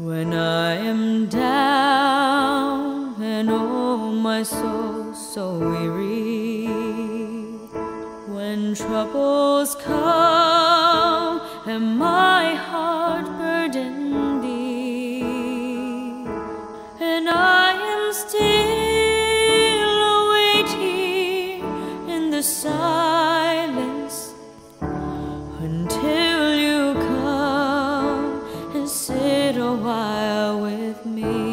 When I am down and oh my soul so weary, when troubles come and my heart burden thee, and I am still awaiting in the silence with me.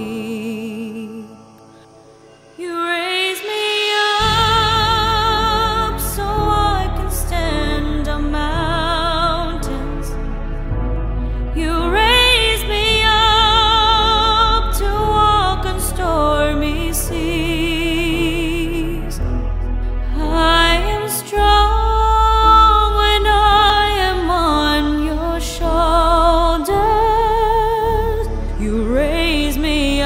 please me.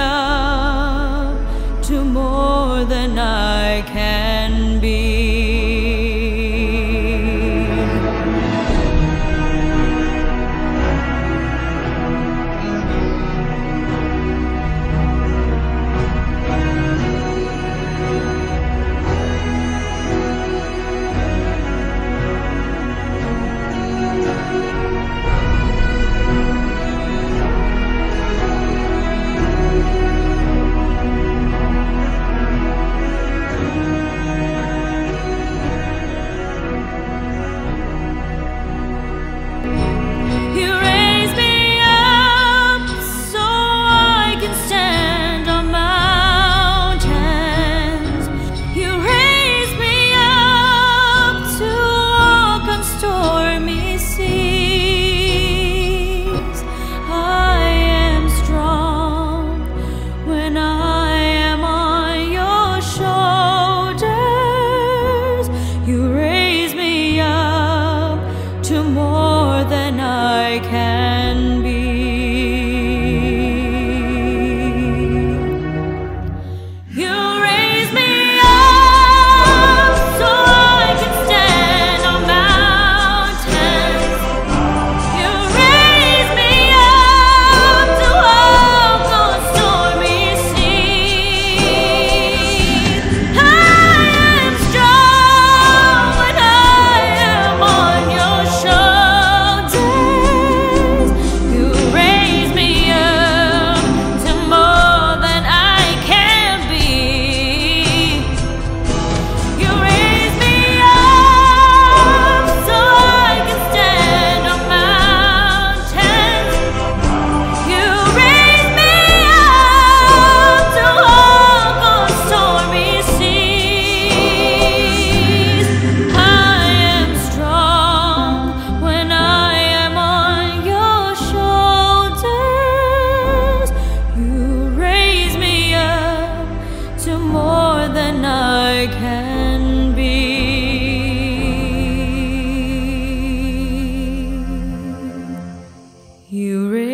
to more than I can. I can be. You.